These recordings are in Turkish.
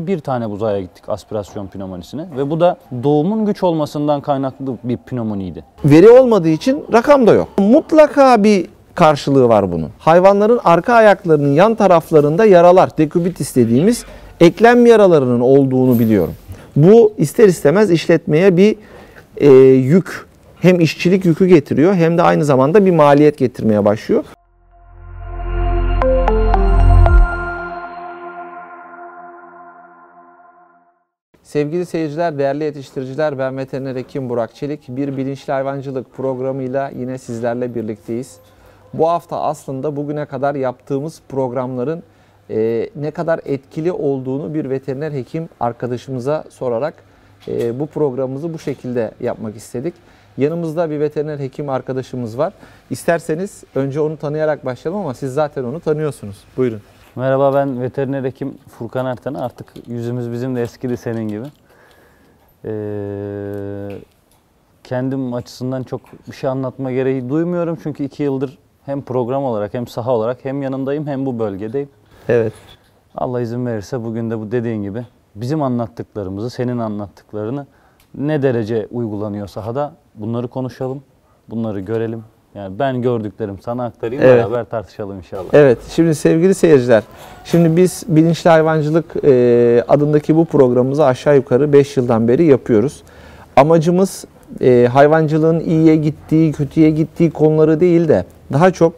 Bir tane buzaya gittik aspirasyon pneumonisine ve bu da doğumun güç olmasından kaynaklı bir pneumoniydi. Veri olmadığı için rakam da yok. Mutlaka bir karşılığı var bunun. Hayvanların arka ayaklarının yan taraflarında yaralar, dekübitis dediğimiz eklem yaralarının olduğunu biliyorum. Bu ister istemez işletmeye bir e, yük, hem işçilik yükü getiriyor hem de aynı zamanda bir maliyet getirmeye başlıyor. Sevgili seyirciler, değerli yetiştiriciler, ben veteriner hekim Burak Çelik. Bir bilinçli hayvancılık programıyla yine sizlerle birlikteyiz. Bu hafta aslında bugüne kadar yaptığımız programların e, ne kadar etkili olduğunu bir veteriner hekim arkadaşımıza sorarak e, bu programımızı bu şekilde yapmak istedik. Yanımızda bir veteriner hekim arkadaşımız var. İsterseniz önce onu tanıyarak başlayalım ama siz zaten onu tanıyorsunuz. Buyurun. Merhaba ben veteriner hekim Furkan Erten. Artık yüzümüz bizim de eskidi senin gibi. Ee, kendim açısından çok bir şey anlatma gereği duymuyorum. Çünkü iki yıldır hem program olarak hem saha olarak hem yanındayım hem bu bölgedeyim. Evet. Allah izin verirse bugün de bu dediğin gibi bizim anlattıklarımızı, senin anlattıklarını ne derece uygulanıyor sahada bunları konuşalım, bunları görelim. Yani ben gördüklerim sana aktarayım, Evet. beraber tartışalım inşallah. Evet, şimdi sevgili seyirciler, şimdi biz Bilinçli Hayvancılık e, adındaki bu programımızı aşağı yukarı 5 yıldan beri yapıyoruz. Amacımız e, hayvancılığın iyiye gittiği, kötüye gittiği konuları değil de daha çok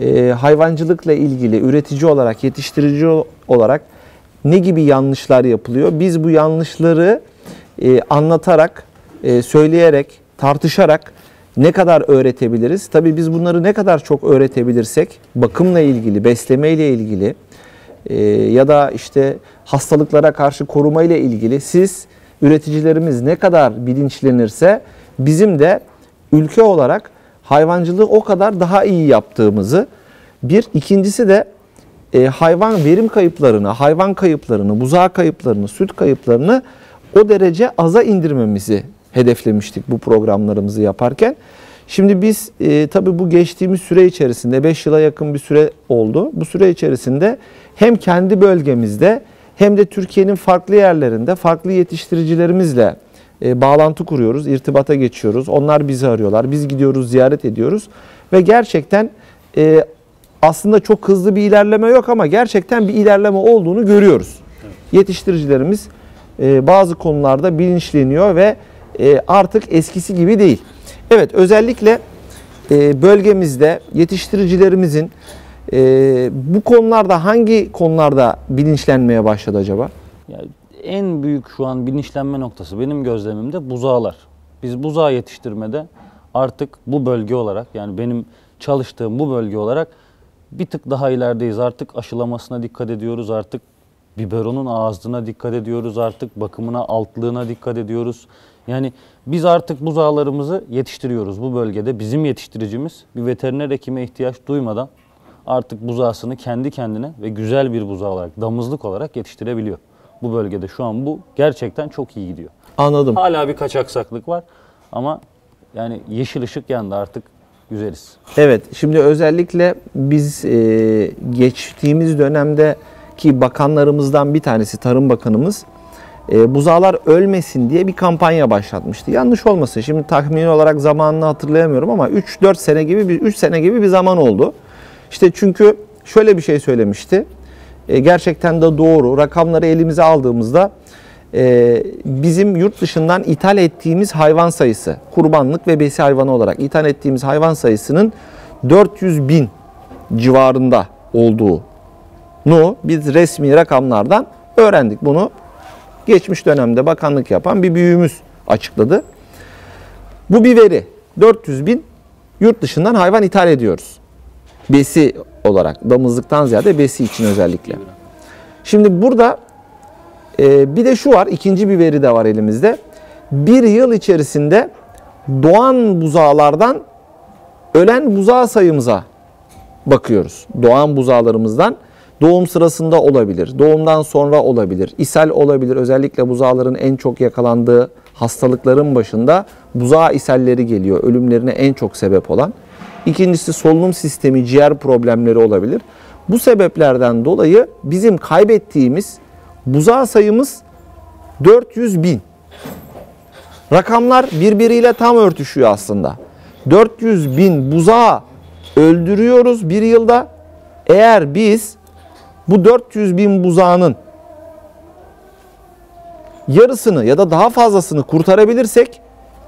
e, hayvancılıkla ilgili üretici olarak, yetiştirici olarak ne gibi yanlışlar yapılıyor? Biz bu yanlışları e, anlatarak, e, söyleyerek, tartışarak ne kadar öğretebiliriz? Tabii biz bunları ne kadar çok öğretebilirsek bakımla ilgili, beslemeyle ilgili e, ya da işte hastalıklara karşı koruma ile ilgili siz üreticilerimiz ne kadar bilinçlenirse bizim de ülke olarak hayvancılığı o kadar daha iyi yaptığımızı bir ikincisi de e, hayvan verim kayıplarını, hayvan kayıplarını, buzağı kayıplarını, süt kayıplarını o derece aza indirmemizi hedeflemiştik bu programlarımızı yaparken. Şimdi biz e, tabii bu geçtiğimiz süre içerisinde 5 yıla yakın bir süre oldu. Bu süre içerisinde hem kendi bölgemizde hem de Türkiye'nin farklı yerlerinde farklı yetiştiricilerimizle e, bağlantı kuruyoruz, irtibata geçiyoruz. Onlar bizi arıyorlar, biz gidiyoruz, ziyaret ediyoruz ve gerçekten e, aslında çok hızlı bir ilerleme yok ama gerçekten bir ilerleme olduğunu görüyoruz. Yetiştiricilerimiz e, bazı konularda bilinçleniyor ve e, artık eskisi gibi değil. Evet özellikle e, bölgemizde yetiştiricilerimizin e, bu konularda hangi konularda bilinçlenmeye başladı acaba? Yani en büyük şu an bilinçlenme noktası benim gözlemimde buzağlar. Biz buzağı yetiştirmede artık bu bölge olarak yani benim çalıştığım bu bölge olarak bir tık daha ilerideyiz. Artık aşılamasına dikkat ediyoruz. Artık biberonun ağzına dikkat ediyoruz. Artık bakımına, altlığına dikkat ediyoruz. Yani biz artık buzağlarımızı yetiştiriyoruz bu bölgede. Bizim yetiştiricimiz bir veteriner hekime ihtiyaç duymadan artık buzağısını kendi kendine ve güzel bir buzağı olarak, damızlık olarak yetiştirebiliyor. Bu bölgede şu an bu gerçekten çok iyi gidiyor. Anladım. Hala birkaç aksaklık var ama yani yeşil ışık yandı artık güzeliz. Evet, şimdi özellikle biz e, geçtiğimiz dönemdeki bakanlarımızdan bir tanesi Tarım Bakanımız e, buzağlar ölmesin diye bir kampanya başlatmıştı. Yanlış olmasın. Şimdi tahmini olarak zamanını hatırlayamıyorum ama 3-4 sene gibi bir 3 sene gibi bir zaman oldu. İşte çünkü şöyle bir şey söylemişti. E, gerçekten de doğru. Rakamları elimize aldığımızda e, bizim yurt dışından ithal ettiğimiz hayvan sayısı, kurbanlık ve besi hayvanı olarak ithal ettiğimiz hayvan sayısının 400 bin civarında olduğunu biz resmi rakamlardan öğrendik. Bunu geçmiş dönemde bakanlık yapan bir büyüğümüz açıkladı. Bu bir veri. 400 bin yurt dışından hayvan ithal ediyoruz. Besi olarak, damızlıktan ziyade besi için özellikle. Şimdi burada e, bir de şu var, ikinci bir veri de var elimizde. Bir yıl içerisinde doğan buzağlardan ölen buzağı sayımıza bakıyoruz. Doğan buzağlarımızdan doğum sırasında olabilir, doğumdan sonra olabilir, ishal olabilir. Özellikle buzağların en çok yakalandığı hastalıkların başında buzağı ishalleri geliyor. Ölümlerine en çok sebep olan. İkincisi solunum sistemi, ciğer problemleri olabilir. Bu sebeplerden dolayı bizim kaybettiğimiz Buzağı sayımız 400 bin. Rakamlar birbiriyle tam örtüşüyor aslında. 400 bin buzağı öldürüyoruz bir yılda. Eğer biz bu 400 bin buzağının yarısını ya da daha fazlasını kurtarabilirsek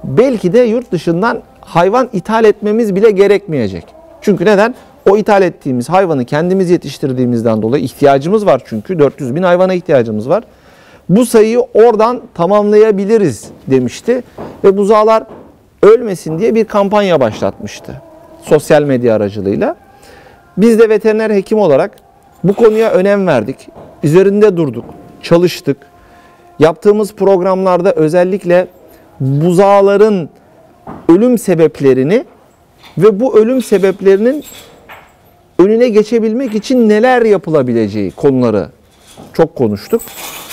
belki de yurt dışından hayvan ithal etmemiz bile gerekmeyecek. Çünkü neden? O ithal ettiğimiz hayvanı kendimiz yetiştirdiğimizden dolayı ihtiyacımız var çünkü 400 bin hayvana ihtiyacımız var. Bu sayıyı oradan tamamlayabiliriz demişti ve buzağlar ölmesin diye bir kampanya başlatmıştı sosyal medya aracılığıyla. Biz de veteriner hekim olarak bu konuya önem verdik. Üzerinde durduk, çalıştık. Yaptığımız programlarda özellikle buzağların ölüm sebeplerini ve bu ölüm sebeplerinin önüne geçebilmek için neler yapılabileceği konuları çok konuştuk.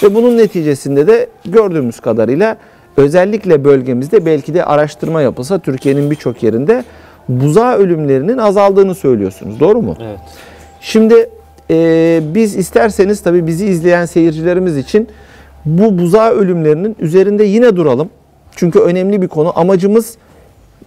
Ve bunun neticesinde de gördüğümüz kadarıyla özellikle bölgemizde belki de araştırma yapılsa Türkiye'nin birçok yerinde buzağı ölümlerinin azaldığını söylüyorsunuz. Doğru mu? Evet. Şimdi e, biz isterseniz tabii bizi izleyen seyircilerimiz için bu buzağı ölümlerinin üzerinde yine duralım. Çünkü önemli bir konu. Amacımız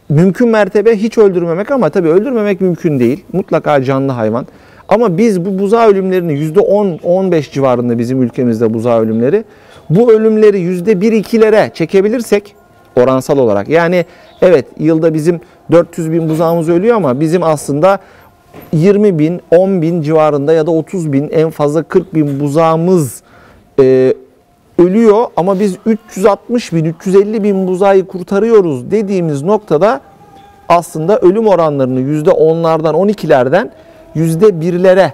mümkün mertebe hiç öldürmemek ama tabii öldürmemek mümkün değil. Mutlaka canlı hayvan. Ama biz bu buzağı ölümlerini %10-15 civarında bizim ülkemizde buzağı ölümleri. Bu ölümleri %1-2'lere çekebilirsek oransal olarak. Yani evet yılda bizim 400 bin buzağımız ölüyor ama bizim aslında 20 bin, 10 bin civarında ya da 30 bin en fazla 40 bin buzağımız e, ölüyor ama biz 360 bin, 350 bin buzağı kurtarıyoruz dediğimiz noktada aslında ölüm oranlarını %10'lardan, 12'lerden %1'lere,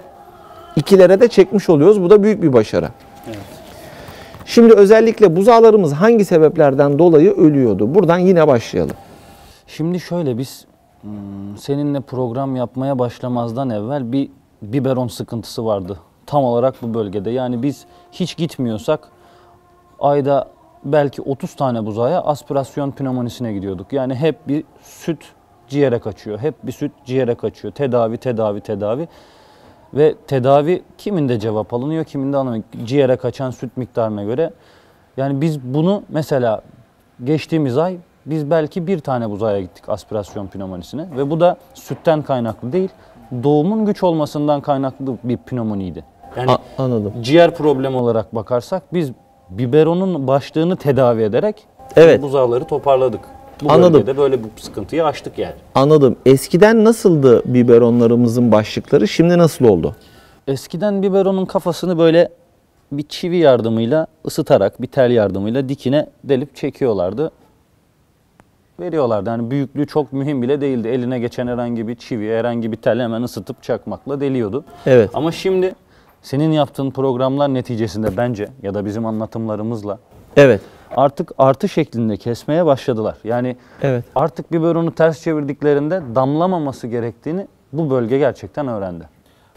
2'lere de çekmiş oluyoruz. Bu da büyük bir başarı. Evet. Şimdi özellikle buzağlarımız hangi sebeplerden dolayı ölüyordu? Buradan yine başlayalım. Şimdi şöyle biz seninle program yapmaya başlamazdan evvel bir biberon sıkıntısı vardı. Tam olarak bu bölgede. Yani biz hiç gitmiyorsak ayda belki 30 tane buzaya aspirasyon pneumonisine gidiyorduk. Yani hep bir süt ciğere kaçıyor. Hep bir süt ciğere kaçıyor. Tedavi, tedavi, tedavi. Ve tedavi kiminde cevap alınıyor, kiminde alınmıyor. Ciğere kaçan süt miktarına göre. Yani biz bunu mesela geçtiğimiz ay biz belki bir tane buzaya gittik aspirasyon pneumonisine. Ve bu da sütten kaynaklı değil, doğumun güç olmasından kaynaklı bir pneumoniydi. Yani A- anladım. ciğer problemi olarak bakarsak biz biberonun başlığını tedavi ederek Evet. buzağları toparladık. Bu Anladım. bölgede böyle bir sıkıntıyı aştık yani. Anladım. Eskiden nasıldı biberonlarımızın başlıkları? Şimdi nasıl oldu? Eskiden biberonun kafasını böyle bir çivi yardımıyla ısıtarak, bir tel yardımıyla dikine delip çekiyorlardı. Veriyorlardı. Yani büyüklüğü çok mühim bile değildi. Eline geçen herhangi bir çivi, herhangi bir tel hemen ısıtıp çakmakla deliyordu. Evet. Ama şimdi senin yaptığın programlar neticesinde bence ya da bizim anlatımlarımızla Evet. artık artı şeklinde kesmeye başladılar. Yani Evet. artık biberonu ters çevirdiklerinde damlamaması gerektiğini bu bölge gerçekten öğrendi.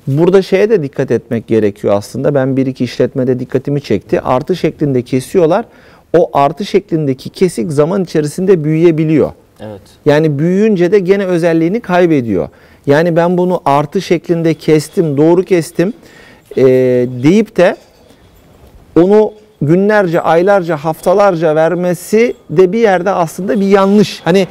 Burada şeye de dikkat etmek gerekiyor aslında. Ben bir iki işletmede dikkatimi çekti. Artı şeklinde kesiyorlar. O artı şeklindeki kesik zaman içerisinde büyüyebiliyor. Evet. Yani büyüyünce de gene özelliğini kaybediyor. Yani ben bunu artı şeklinde kestim, doğru kestim eee, deyip de onu günlerce, aylarca, haftalarca vermesi de bir yerde aslında bir yanlış. Hani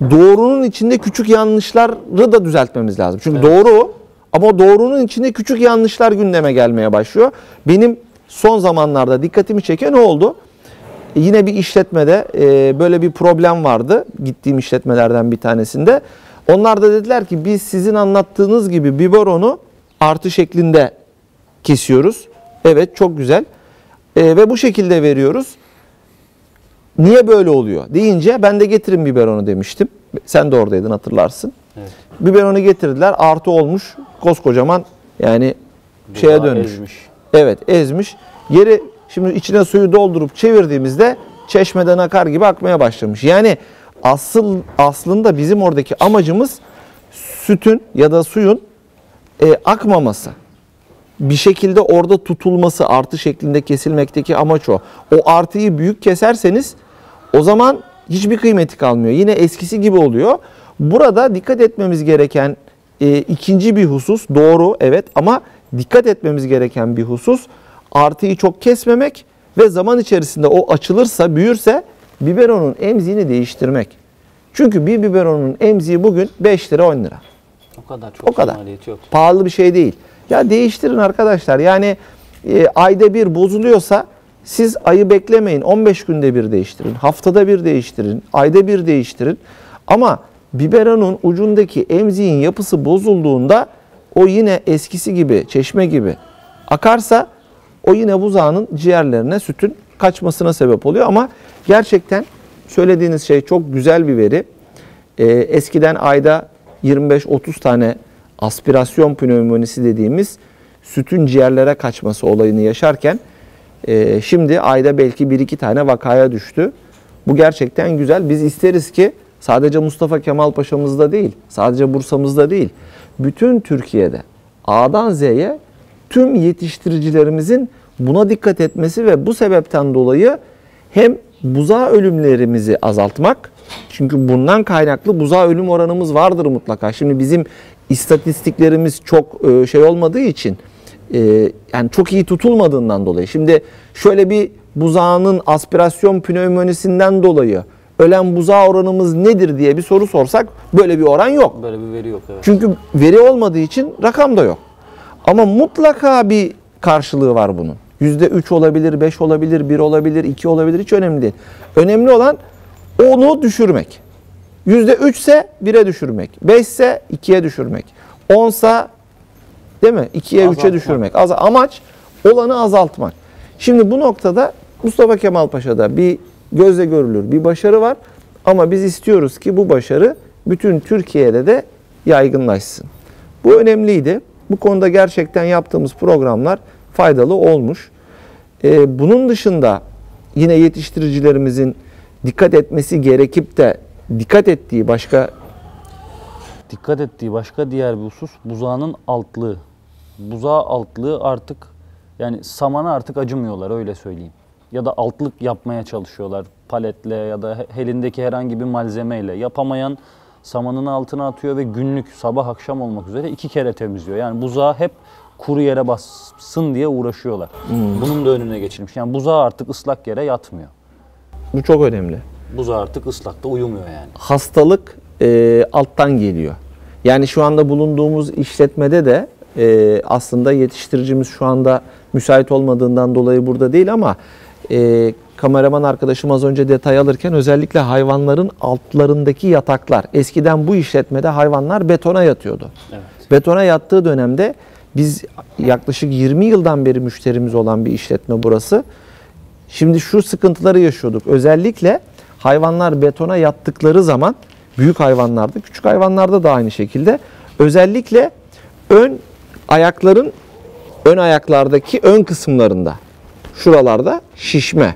doğrunun içinde küçük yanlışları da düzeltmemiz lazım. Çünkü doğru ama doğrunun içinde küçük yanlışlar gündeme gelmeye başlıyor. Benim son zamanlarda dikkatimi çeken ne oldu? Yine bir işletmede e, böyle bir problem vardı. Gittiğim işletmelerden bir tanesinde. Onlar da dediler ki biz sizin anlattığınız gibi biberonu artı şeklinde kesiyoruz. Evet çok güzel. E, ve bu şekilde veriyoruz. Niye böyle oluyor deyince ben de getirin biberonu demiştim. Sen de oradaydın hatırlarsın. Evet. Biberonu getirdiler artı olmuş koskocaman yani şeye Buzağı dönmüş. ezmiş. Evet ezmiş. Yeri şimdi içine suyu doldurup çevirdiğimizde çeşmeden akar gibi akmaya başlamış. Yani asıl aslında bizim oradaki amacımız sütün ya da suyun e, akmaması. Bir şekilde orada tutulması artı şeklinde kesilmekteki amaç o. O artıyı büyük keserseniz o zaman hiçbir kıymeti kalmıyor. Yine eskisi gibi oluyor. Burada dikkat etmemiz gereken e, ikinci bir husus doğru evet ama dikkat etmemiz gereken bir husus artıyı çok kesmemek ve zaman içerisinde o açılırsa, büyürse biberonun emziğini değiştirmek. Çünkü bir biberonun emziği bugün 5 lira 10 lira. O kadar çok O kadar. maliyeti yok. Pahalı bir şey değil. Ya değiştirin arkadaşlar. Yani e, ayda bir bozuluyorsa siz ayı beklemeyin. 15 günde bir değiştirin. Haftada bir değiştirin. Ayda bir değiştirin. Ama biberonun ucundaki emziğin yapısı bozulduğunda o yine eskisi gibi, çeşme gibi akarsa o yine buzağının ciğerlerine sütün kaçmasına sebep oluyor. Ama gerçekten söylediğiniz şey çok güzel bir veri. Ee, eskiden ayda 25-30 tane aspirasyon pneumonisi dediğimiz sütün ciğerlere kaçması olayını yaşarken e, şimdi ayda belki 1-2 tane vakaya düştü. Bu gerçekten güzel. Biz isteriz ki sadece Mustafa Kemal Paşa'mızda değil, sadece Bursa'mızda değil, bütün Türkiye'de A'dan Z'ye tüm yetiştiricilerimizin buna dikkat etmesi ve bu sebepten dolayı hem buzağı ölümlerimizi azaltmak, çünkü bundan kaynaklı buzağı ölüm oranımız vardır mutlaka. Şimdi bizim istatistiklerimiz çok e, şey olmadığı için e, yani çok iyi tutulmadığından dolayı. Şimdi şöyle bir buzağının aspirasyon pneumonisinden dolayı ölen buzağı oranımız nedir diye bir soru sorsak böyle bir oran yok. Böyle bir veri yok evet. Çünkü veri olmadığı için rakam da yok. Ama mutlaka bir karşılığı var bunun. %3 olabilir, 5 olabilir, 1 olabilir, 2 olabilir hiç önemli değil. Önemli olan onu düşürmek. %3 ise 1'e düşürmek. 5 ise 2'ye düşürmek. 10 ise değil mi? 2'ye 3'e Azaltmak. düşürmek. Az, amaç olanı azaltmak. Şimdi bu noktada Mustafa Kemal Paşa'da bir gözle görülür bir başarı var. Ama biz istiyoruz ki bu başarı bütün Türkiye'de de yaygınlaşsın. Bu önemliydi. Bu konuda gerçekten yaptığımız programlar faydalı olmuş. Ee, bunun dışında yine yetiştiricilerimizin dikkat etmesi gerekip de dikkat ettiği başka Dikkat ettiği başka diğer bir husus buzağının altlığı. Buzağı altlığı artık yani samana artık acımıyorlar öyle söyleyeyim. Ya da altlık yapmaya çalışıyorlar paletle ya da elindeki herhangi bir malzemeyle. Yapamayan samanın altına atıyor ve günlük sabah akşam olmak üzere iki kere temizliyor. Yani buzağı hep kuru yere bassın diye uğraşıyorlar. Bunun da önüne geçilmiş. Yani buzağı artık ıslak yere yatmıyor. bu çok önemli. Buzağı artık ıslakta uyumuyor yani. hastalık e, alttan geliyor. Yani şu anda bulunduğumuz işletmede de e, aslında yetiştiricimiz şu anda müsait olmadığından dolayı burada değil ama e, kameraman arkadaşım az önce detay alırken özellikle hayvanların altlarındaki yataklar. Eskiden bu işletmede hayvanlar betona yatıyordu. Evet. Betona yattığı dönemde biz yaklaşık 20 yıldan beri müşterimiz olan bir işletme burası. Şimdi şu sıkıntıları yaşıyorduk. Özellikle hayvanlar betona yattıkları zaman büyük hayvanlarda, küçük hayvanlarda da aynı şekilde özellikle ön ayakların ön ayaklardaki ön kısımlarında şuralarda şişme.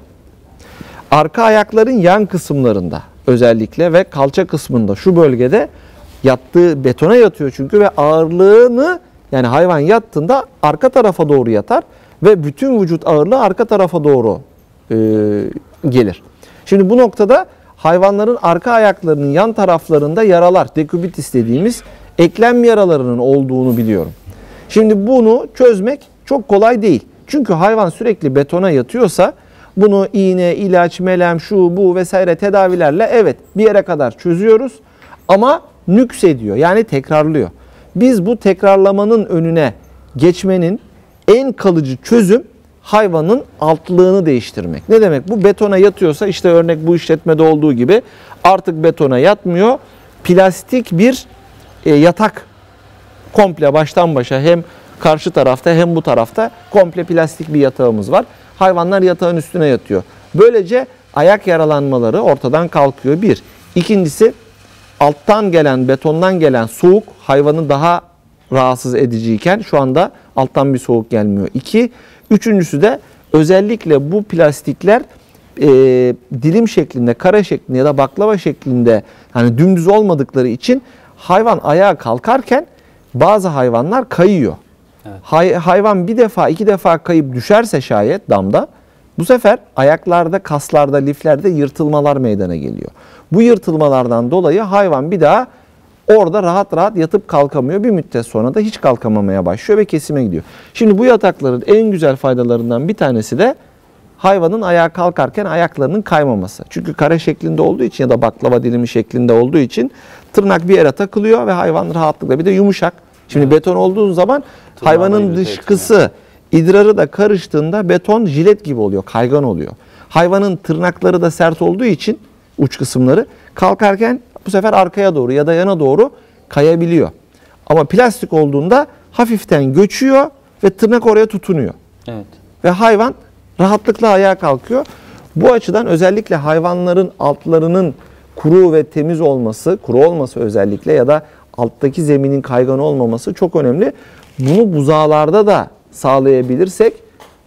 Arka ayakların yan kısımlarında özellikle ve kalça kısmında şu bölgede yattığı betona yatıyor çünkü ve ağırlığını yani hayvan yattığında arka tarafa doğru yatar ve bütün vücut ağırlığı arka tarafa doğru e, gelir. Şimdi bu noktada hayvanların arka ayaklarının yan taraflarında yaralar, dekübitis dediğimiz eklem yaralarının olduğunu biliyorum. Şimdi bunu çözmek çok kolay değil. Çünkü hayvan sürekli betona yatıyorsa bunu iğne, ilaç, melem, şu bu vesaire tedavilerle evet bir yere kadar çözüyoruz ama nüks ediyor yani tekrarlıyor. Biz bu tekrarlamanın önüne geçmenin en kalıcı çözüm hayvanın altlığını değiştirmek. Ne demek? Bu betona yatıyorsa işte örnek bu işletmede olduğu gibi artık betona yatmıyor. Plastik bir e, yatak komple baştan başa hem karşı tarafta hem bu tarafta komple plastik bir yatağımız var. Hayvanlar yatağın üstüne yatıyor. Böylece ayak yaralanmaları ortadan kalkıyor. Bir. İkincisi alttan gelen, betondan gelen soğuk hayvanı daha rahatsız ediciyken şu anda alttan bir soğuk gelmiyor. İki. Üçüncüsü de özellikle bu plastikler e, dilim şeklinde, kare şeklinde ya da baklava şeklinde hani dümdüz olmadıkları için hayvan ayağa kalkarken bazı hayvanlar kayıyor. Hay- hayvan bir defa iki defa kayıp düşerse şayet damda bu sefer ayaklarda, kaslarda, liflerde yırtılmalar meydana geliyor. Bu yırtılmalardan dolayı hayvan bir daha orada rahat rahat yatıp kalkamıyor. Bir müddet sonra da hiç kalkamamaya başlıyor ve kesime gidiyor. Şimdi bu yatakların en güzel faydalarından bir tanesi de hayvanın ayağa kalkarken ayaklarının kaymaması. Çünkü kare şeklinde olduğu için ya da baklava dilimi şeklinde olduğu için tırnak bir yere takılıyor ve hayvan rahatlıkla bir de yumuşak. Şimdi beton olduğu zaman Tırnağı da hayvanın dışkısı idrarı da karıştığında beton jilet gibi oluyor, kaygan oluyor. Hayvanın tırnakları da sert olduğu için uç kısımları kalkarken bu sefer arkaya doğru ya da yana doğru kayabiliyor. Ama plastik olduğunda hafiften göçüyor ve tırnak oraya tutunuyor Evet. ve hayvan rahatlıkla ayağa kalkıyor. Bu açıdan özellikle hayvanların altlarının kuru ve temiz olması, kuru olması özellikle ya da alttaki zeminin kaygan olmaması çok önemli. Bunu buzağlarda da sağlayabilirsek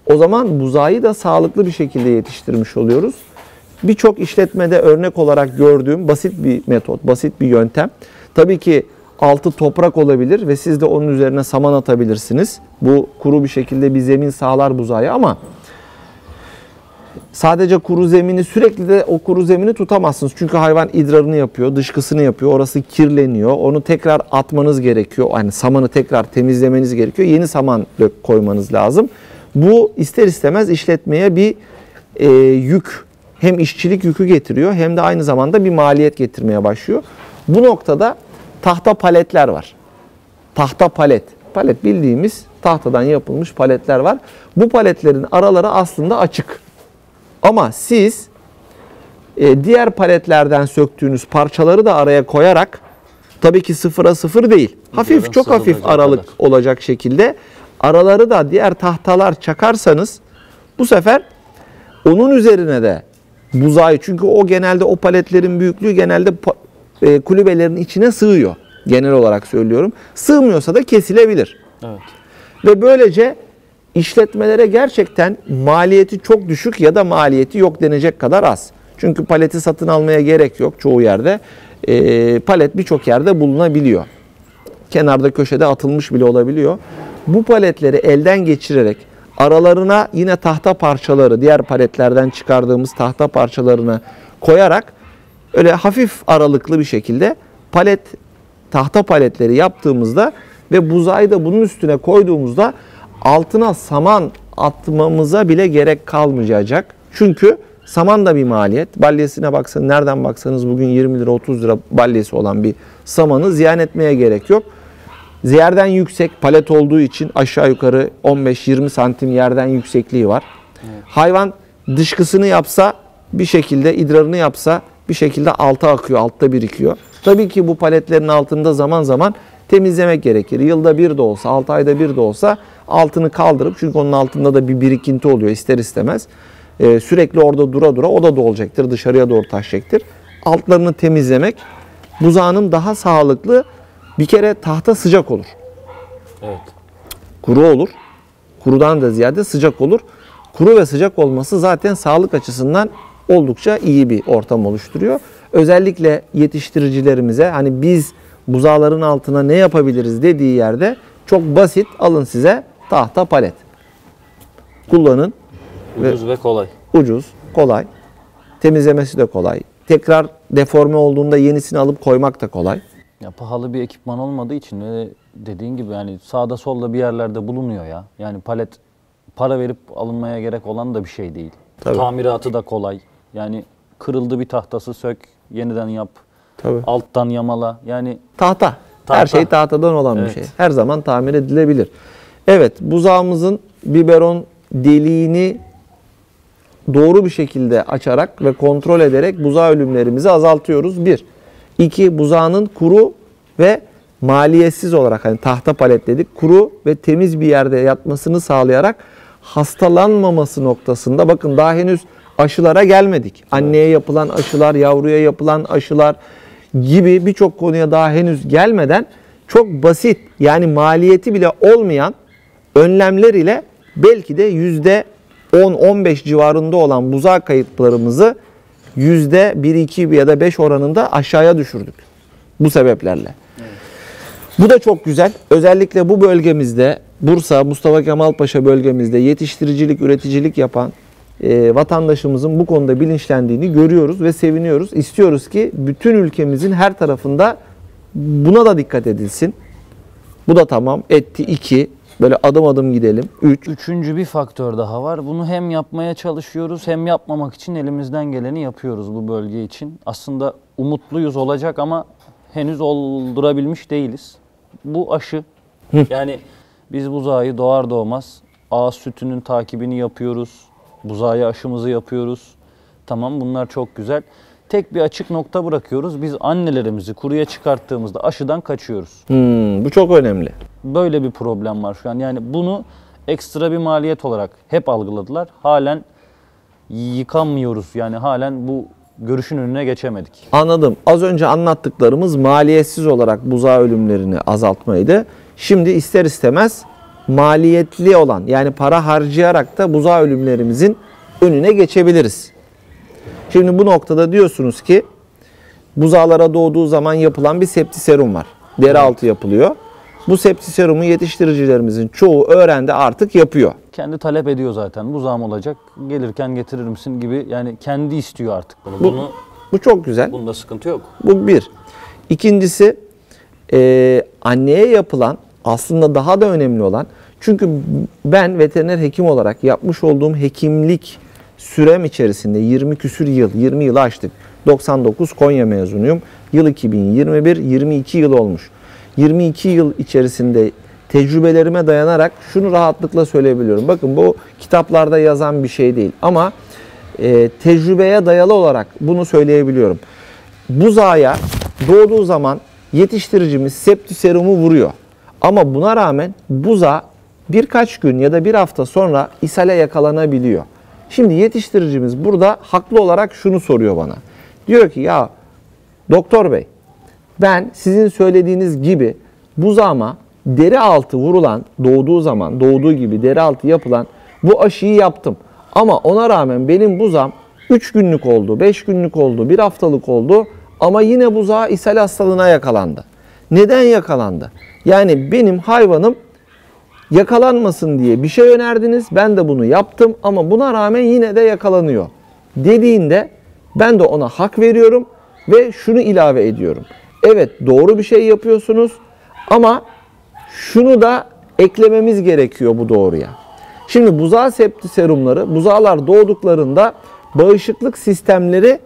o zaman buzağı da sağlıklı bir şekilde yetiştirmiş oluyoruz. Birçok işletmede örnek olarak gördüğüm basit bir metot, basit bir yöntem. Tabii ki altı toprak olabilir ve siz de onun üzerine saman atabilirsiniz. Bu kuru bir şekilde bir zemin sağlar buzağı ama sadece kuru zemini sürekli de o kuru zemini tutamazsınız. Çünkü hayvan idrarını yapıyor, dışkısını yapıyor. Orası kirleniyor. Onu tekrar atmanız gerekiyor. Yani samanı tekrar temizlemeniz gerekiyor. Yeni saman dök koymanız lazım. Bu ister istemez işletmeye bir e, yük hem işçilik yükü getiriyor hem de aynı zamanda bir maliyet getirmeye başlıyor. Bu noktada tahta paletler var. Tahta palet. Palet bildiğimiz tahtadan yapılmış paletler var. Bu paletlerin araları aslında açık. Ama siz e, diğer paletlerden söktüğünüz parçaları da araya koyarak tabii ki sıfıra sıfır değil. Hafif çok hafif aralık kadar. olacak şekilde araları da diğer tahtalar çakarsanız bu sefer onun üzerine de buzağı çünkü o genelde o paletlerin büyüklüğü genelde e, kulübelerin içine sığıyor. Genel olarak söylüyorum. Sığmıyorsa da kesilebilir. Evet. Ve böylece işletmelere gerçekten maliyeti çok düşük ya da maliyeti yok denecek kadar az. Çünkü paleti satın almaya gerek yok çoğu yerde. Ee, palet birçok yerde bulunabiliyor. Kenarda köşede atılmış bile olabiliyor. Bu paletleri elden geçirerek aralarına yine tahta parçaları, diğer paletlerden çıkardığımız tahta parçalarını koyarak öyle hafif aralıklı bir şekilde palet tahta paletleri yaptığımızda ve buzağı da bunun üstüne koyduğumuzda altına saman atmamıza bile gerek kalmayacak. Çünkü saman da bir maliyet. Balyesine baksanız nereden baksanız bugün 20 lira 30 lira balyesi olan bir samanı ziyan etmeye gerek yok. Yerden yüksek palet olduğu için aşağı yukarı 15-20 santim yerden yüksekliği var. Hayvan dışkısını yapsa bir şekilde idrarını yapsa bir şekilde alta akıyor, altta birikiyor. Tabii ki bu paletlerin altında zaman zaman temizlemek gerekir. Yılda bir de olsa, 6 ayda bir de olsa altını kaldırıp çünkü onun altında da bir birikinti oluyor ister istemez. Ee, sürekli orada dura dura o da dolacaktır, dışarıya doğru taşacaktır. Altlarını temizlemek buzağının daha sağlıklı bir kere tahta sıcak olur. Evet. Kuru olur. Kurudan da ziyade sıcak olur. Kuru ve sıcak olması zaten sağlık açısından oldukça iyi bir ortam oluşturuyor. Özellikle yetiştiricilerimize hani biz buzağların altına ne yapabiliriz dediği yerde çok basit alın size tahta palet. Kullanın. Ucuz ve kolay. Ucuz, kolay. Temizlemesi de kolay. Tekrar deforme olduğunda yenisini alıp koymak da kolay. Ya pahalı bir ekipman olmadığı için ve dediğin gibi yani sağda solda bir yerlerde bulunuyor ya. Yani palet para verip alınmaya gerek olan da bir şey değil. Tabii. Tamiratı da kolay. Yani kırıldı bir tahtası sök, yeniden yap. Tabii. Alttan yamala. Yani Tahta. Her Tahta. şey tahtadan olan bir Evet. şey. Her zaman tamir edilebilir. Evet, buzağımızın biberon deliğini doğru bir şekilde açarak ve kontrol ederek buzağı ölümlerimizi azaltıyoruz. Bir. İki, buzağının kuru ve maliyetsiz olarak hani tahta palet dedik kuru ve temiz bir yerde yatmasını sağlayarak hastalanmaması noktasında bakın daha henüz aşılara gelmedik. Anneye yapılan aşılar, yavruya yapılan aşılar gibi birçok konuya daha henüz gelmeden çok basit yani maliyeti bile olmayan önlemler ile belki de yüzde 10-15 civarında olan buzağı kayıplarımızı yüzde 1-2 ya da 5 oranında aşağıya düşürdük. Bu sebeplerle. Bu da çok güzel. Özellikle bu bölgemizde Bursa, Mustafa Kemal Paşa bölgemizde yetiştiricilik, üreticilik yapan e, vatandaşımızın bu konuda bilinçlendiğini görüyoruz ve seviniyoruz. İstiyoruz ki bütün ülkemizin her tarafında Buna da dikkat edilsin. Bu da tamam. Etti 2. Böyle adım adım gidelim. 3. Üçüncü bir faktör daha var. Bunu hem yapmaya çalışıyoruz hem yapmamak için elimizden geleni yapıyoruz bu bölge için. Aslında umutluyuz olacak ama henüz oldurabilmiş değiliz. Bu aşı. Yani biz buzağı doğar doğmaz ağız sütünün takibini yapıyoruz. Buzağı aşımızı yapıyoruz. Tamam bunlar çok güzel. Tek bir açık nokta bırakıyoruz. Biz annelerimizi kuruya çıkarttığımızda aşıdan kaçıyoruz. Hmm, bu çok önemli. Böyle bir problem var şu an. Yani bunu ekstra bir maliyet olarak hep algıladılar. Halen yıkamıyoruz. Yani halen bu görüşün önüne geçemedik. Anladım. Az önce anlattıklarımız maliyetsiz olarak buzağı ölümlerini azaltmaydı. Şimdi ister istemez maliyetli olan yani para harcayarak da buzağı ölümlerimizin önüne geçebiliriz. Şimdi bu noktada diyorsunuz ki buzağlara doğduğu zaman yapılan bir septiserum var. Deri altı yapılıyor. Bu septiserumu yetiştiricilerimizin çoğu öğrendi artık yapıyor. Kendi talep ediyor zaten. Buzağım olacak. Gelirken getirir misin gibi. Yani kendi istiyor artık bunu. Bu- Bunu Bu çok güzel. bunda sıkıntı yok. Bu bir. İkincisi e, anneye yapılan aslında daha da önemli olan çünkü ben veteriner hekim olarak yapmış olduğum hekimlik sürem içerisinde 20 küsür yıl, 20 yılı aştık. 99 Konya mezunuyum. Yıl 2021, 22 yıl olmuş. 22 yıl içerisinde tecrübelerime dayanarak şunu rahatlıkla söyleyebiliyorum. Bakın bu kitaplarda yazan bir şey değil ama e, tecrübeye dayalı olarak bunu söyleyebiliyorum. Buzağa doğduğu zaman yetiştiricimiz septiserumu vuruyor. Ama buna rağmen buza birkaç gün ya da bir hafta sonra ishale yakalanabiliyor. Şimdi yetiştiricimiz burada haklı olarak şunu soruyor bana. Diyor ki ya doktor bey ben sizin söylediğiniz gibi buzağıma deri altı vurulan doğduğu zaman doğduğu gibi deri altı yapılan bu aşıyı yaptım. Ama ona rağmen benim buzağım 3 günlük oldu, 5 günlük oldu, 1 haftalık oldu ama yine buzağı ishal hastalığına yakalandı. Neden yakalandı? Yani benim hayvanım yakalanmasın diye bir şey önerdiniz. Ben de bunu yaptım ama buna rağmen yine de yakalanıyor. Dediğinde ben de ona hak veriyorum ve şunu ilave ediyorum. Evet doğru bir şey yapıyorsunuz ama şunu da eklememiz gerekiyor bu doğruya. Şimdi buzağı septi serumları buzağlar doğduklarında bağışıklık sistemleri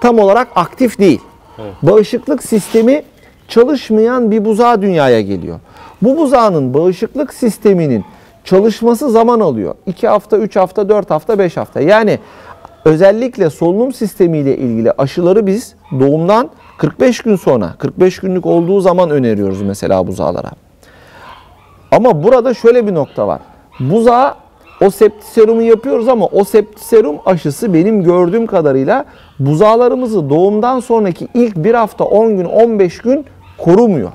tam olarak aktif değil. Bağışıklık sistemi çalışmayan bir buzağı dünyaya geliyor. Bu buzağının bağışıklık sisteminin çalışması zaman alıyor. 2 hafta, 3 hafta, 4 hafta, 5 hafta. Yani özellikle solunum sistemiyle ilgili aşıları biz doğumdan 45 gün sonra, 45 günlük olduğu zaman öneriyoruz mesela buzağlara. Ama burada şöyle bir nokta var. Buzağa o septiserumu yapıyoruz ama o septiserum aşısı benim gördüğüm kadarıyla buzağlarımızı doğumdan sonraki ilk bir hafta 10 gün 15 gün korumuyor.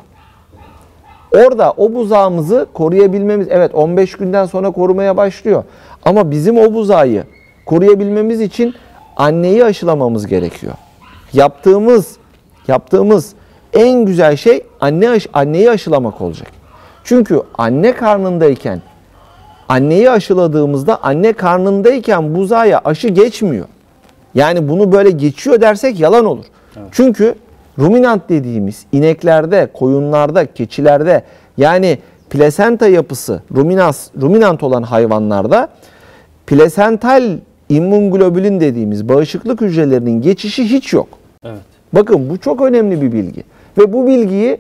Orada o buzağımızı koruyabilmemiz evet 15 günden sonra korumaya başlıyor. Ama bizim o buzağı koruyabilmemiz için anneyi aşılamamız gerekiyor. Yaptığımız yaptığımız en güzel şey anne aşı- anneyi aşılamak olacak. Çünkü anne karnındayken anneyi aşıladığımızda anne karnındayken buzağa aşı geçmiyor. Yani bunu böyle geçiyor dersek yalan olur. Çünkü ruminant dediğimiz ineklerde, koyunlarda, keçilerde yani plasenta yapısı ruminas, ruminant olan hayvanlarda plasental immunglobulin dediğimiz bağışıklık hücrelerinin geçişi hiç yok. Evet. Bakın bu çok önemli bir bilgi. Ve bu bilgiyi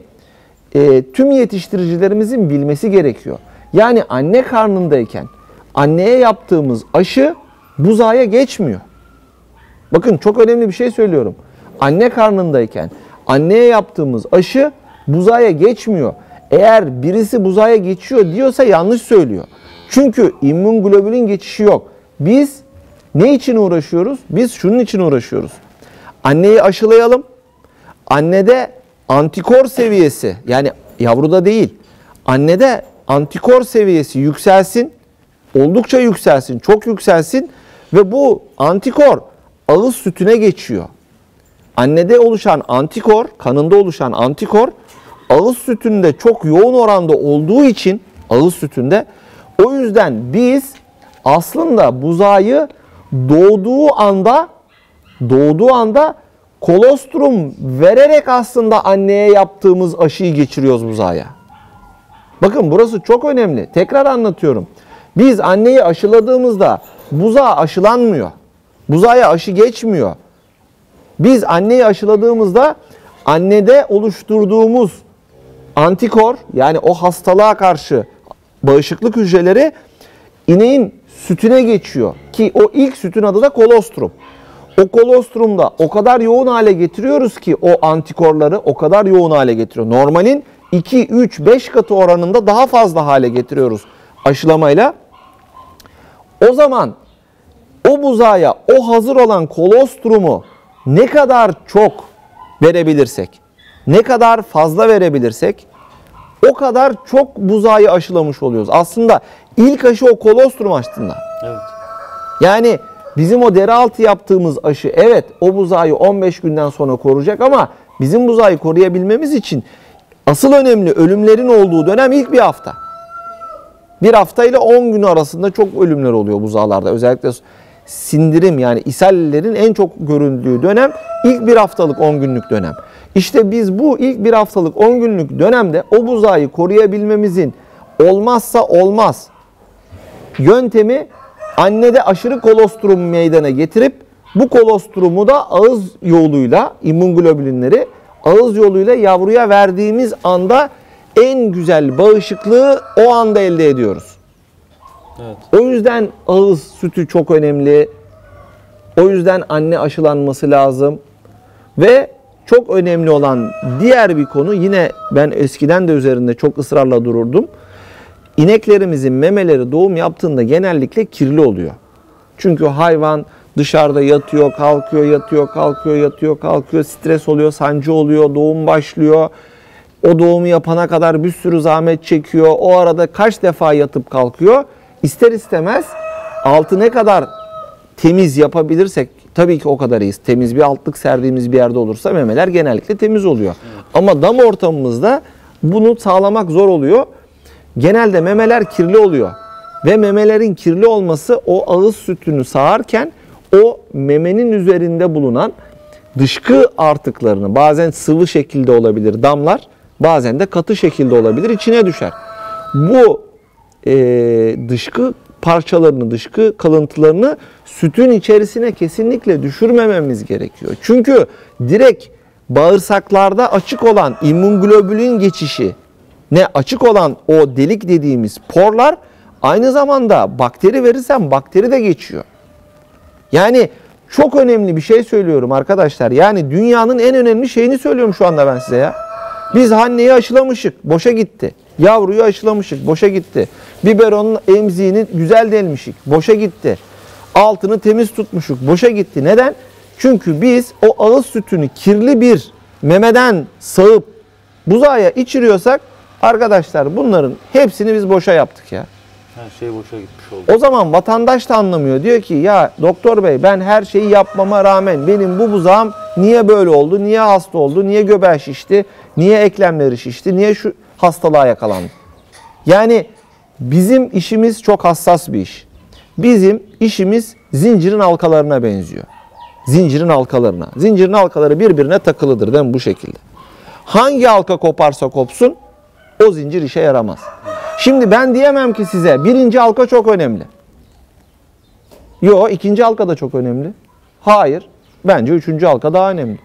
e, tüm yetiştiricilerimizin bilmesi gerekiyor. Yani anne karnındayken anneye yaptığımız aşı buzağa geçmiyor. Bakın çok önemli bir şey söylüyorum. Anne karnındayken anneye yaptığımız aşı buzağa geçmiyor. Eğer birisi buzağa geçiyor diyorsa yanlış söylüyor. Çünkü immünoglobulin geçişi yok. Biz ne için uğraşıyoruz? Biz şunun için uğraşıyoruz. Anneyi aşılayalım. Annede antikor seviyesi yani yavruda değil. Annede antikor seviyesi yükselsin. Oldukça yükselsin, çok yükselsin ve bu antikor ağız sütüne geçiyor. Annede oluşan antikor, kanında oluşan antikor ağız sütünde çok yoğun oranda olduğu için ağız sütünde o yüzden biz aslında buzağı doğduğu anda doğduğu anda kolostrum vererek aslında anneye yaptığımız aşıyı geçiriyoruz buzağa. Bakın burası çok önemli. Tekrar anlatıyorum. Biz anneyi aşıladığımızda buzağa aşılanmıyor. Buzağa aşı geçmiyor. Biz anneyi aşıladığımızda annede oluşturduğumuz antikor yani o hastalığa karşı bağışıklık hücreleri ineğin sütüne geçiyor. Ki o ilk sütün adı da kolostrum. O kolostrumda o kadar yoğun hale getiriyoruz ki o antikorları o kadar yoğun hale getiriyor. Normalin 2, 3, 5 katı oranında daha fazla hale getiriyoruz aşılamayla. O zaman o buzağa o hazır olan kolostrumu ne kadar çok verebilirsek, ne kadar fazla verebilirsek o kadar çok buzağı aşılamış oluyoruz. Aslında ilk aşı o kolostrum aslında. Evet. Yani bizim o deri altı yaptığımız aşı evet o buzağı 15 günden sonra koruyacak ama bizim buzağı koruyabilmemiz için asıl önemli ölümlerin olduğu dönem ilk bir hafta. Bir hafta ile 10 gün arasında çok ölümler oluyor buzağlarda. Özellikle sindirim yani ishallerin en çok görüldüğü dönem ilk bir haftalık 10 günlük dönem. İşte biz bu ilk bir haftalık 10 günlük dönemde o buzağı koruyabilmemizin olmazsa olmaz yöntemi annede aşırı kolostrum meydana getirip bu kolostrumu da ağız yoluyla immunglobulinleri ağız yoluyla yavruya verdiğimiz anda en güzel bağışıklığı o anda elde ediyoruz. Evet. O yüzden ağız sütü çok önemli. O yüzden anne aşılanması lazım. Ve çok önemli olan diğer bir konu yine ben eskiden de üzerinde çok ısrarla dururdum. İneklerimizin memeleri doğum yaptığında genellikle kirli oluyor. Çünkü hayvan dışarıda yatıyor, kalkıyor, yatıyor, kalkıyor, yatıyor, kalkıyor, stres oluyor, sancı oluyor, doğum başlıyor. O doğumu yapana kadar bir sürü zahmet çekiyor. O arada kaç defa yatıp kalkıyor. İster istemez altı ne kadar temiz yapabilirsek tabii ki o kadar iyiyiz. Temiz bir altlık serdiğimiz bir yerde olursa memeler genellikle temiz oluyor. Ama dam ortamımızda bunu sağlamak zor oluyor. Genelde memeler kirli oluyor. Ve memelerin kirli olması o ağız sütünü sağarken o memenin üzerinde bulunan dışkı artıklarını bazen sıvı şekilde olabilir damlar bazen de katı şekilde olabilir içine düşer. Bu e, dışkı parçalarını, dışkı kalıntılarını sütün içerisine kesinlikle düşürmememiz gerekiyor. Çünkü direkt bağırsaklarda açık olan immunglobulin geçişi ne açık olan o delik dediğimiz porlar aynı zamanda bakteri verirsen bakteri de geçiyor. Yani çok önemli bir şey söylüyorum arkadaşlar. Yani dünyanın en önemli şeyini söylüyorum şu anda ben size ya. Biz Hanne'yi aşılamışık, boşa gitti. Yavruyu aşılamışık, boşa gitti. Biberonun emziğini güzel delmişik, boşa gitti. Altını temiz tutmuşuk, boşa gitti. Neden? Çünkü biz o ağız sütünü kirli bir memeden sağıp buzağa içiriyorsak arkadaşlar bunların hepsini biz boşa yaptık ya. Her şey boşa gitmiş oldu. O zaman vatandaş da anlamıyor. Diyor ki ya doktor bey ben her şeyi yapmama rağmen benim bu buzağım niye böyle oldu? Niye hasta oldu? Niye göbeği şişti? Niye eklemleri şişti? Niye şu hastalığa yakalandı? Yani bizim işimiz çok hassas bir iş. Bizim işimiz zincirin halkalarına benziyor. Zincirin halkalarına. Zincirin halkaları birbirine takılıdır değil mi bu şekilde? Hangi halka koparsa kopsun o zincir işe yaramaz. Şimdi ben diyemem ki size birinci halka çok önemli. Yo ikinci halka da çok önemli. Hayır. Bence üçüncü halka daha önemli.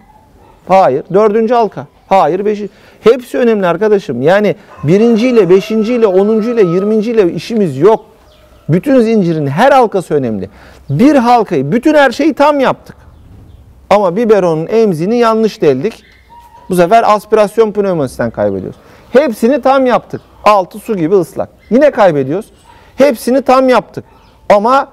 Hayır. Dördüncü halka. Hayır. Beşi. Hepsi önemli arkadaşım. Yani birinciyle, beşinciyle, onuncuyla, yirminciyle işimiz yok. Bütün zincirin her halkası önemli. Bir halkayı, bütün her şeyi tam yaptık. Ama biberonun emzini yanlış deldik. Bu sefer aspirasyon pneumonisinden kaybediyoruz. Hepsini tam yaptık. Altı su gibi ıslak. Yine kaybediyoruz. Hepsini tam yaptık. Ama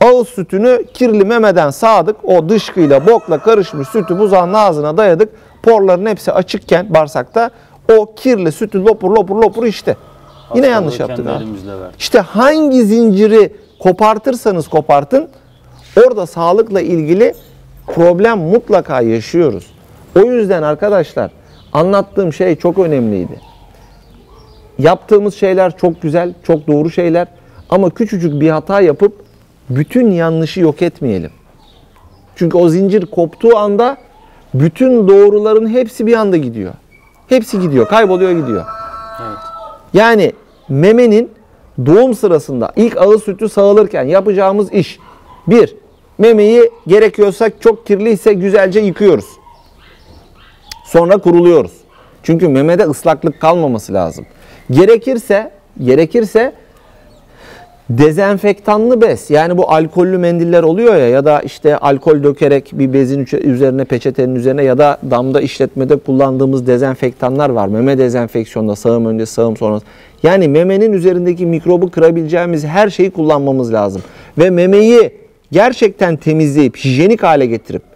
ağız sütünü kirli memeden sağdık. O dışkıyla bokla karışmış sütü buzağın ağzına dayadık. Porların hepsi açıkken bağırsakta o kirli sütü lopur lopur lopur işte. Yine Hastalığı yanlış yaptık verdik. İşte hangi zinciri kopartırsanız kopartın orada sağlıkla ilgili problem mutlaka yaşıyoruz. O yüzden arkadaşlar anlattığım şey çok önemliydi. Yaptığımız şeyler çok güzel, çok doğru şeyler ama küçücük bir hata yapıp bütün yanlışı yok etmeyelim. Çünkü o zincir koptuğu anda bütün doğruların hepsi bir anda gidiyor. Hepsi gidiyor, kayboluyor gidiyor. Evet. Yani memenin doğum sırasında ilk ağız sütü sağılırken yapacağımız iş bir, memeyi gerekiyorsa çok kirliyse güzelce yıkıyoruz. Sonra kuruluyoruz. Çünkü memede ıslaklık kalmaması lazım. Gerekirse, gerekirse dezenfektanlı bez yani bu alkollü mendiller oluyor ya ya da işte alkol dökerek bir bezin üzerine peçetenin üzerine ya da damda işletmede kullandığımız dezenfektanlar var. Meme dezenfeksiyonda sağım önce sağım sonrası. Yani memenin üzerindeki mikrobu kırabileceğimiz her şeyi kullanmamız lazım. Ve memeyi gerçekten temizleyip hijyenik hale getirip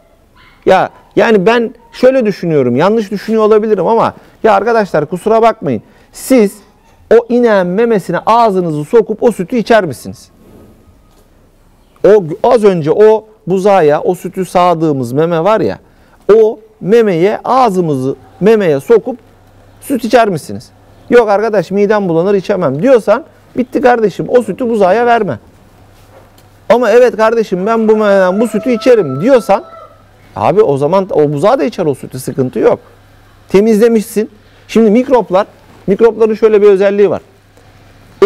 ya yani ben şöyle düşünüyorum yanlış düşünüyor olabilirim ama ya arkadaşlar kusura bakmayın siz o ineğin memesine ağzınızı sokup o sütü içer misiniz? O az önce o buzağıya o sütü sağdığımız meme var ya o memeye ağzımızı memeye sokup süt içer misiniz? Yok arkadaş midem bulanır içemem diyorsan bitti kardeşim o sütü buzağıya verme. Ama evet kardeşim ben bu memeden bu sütü içerim diyorsan abi o zaman o buzağı da içer o sütü sıkıntı yok. Temizlemişsin. Şimdi mikroplar Mikropların şöyle bir özelliği var.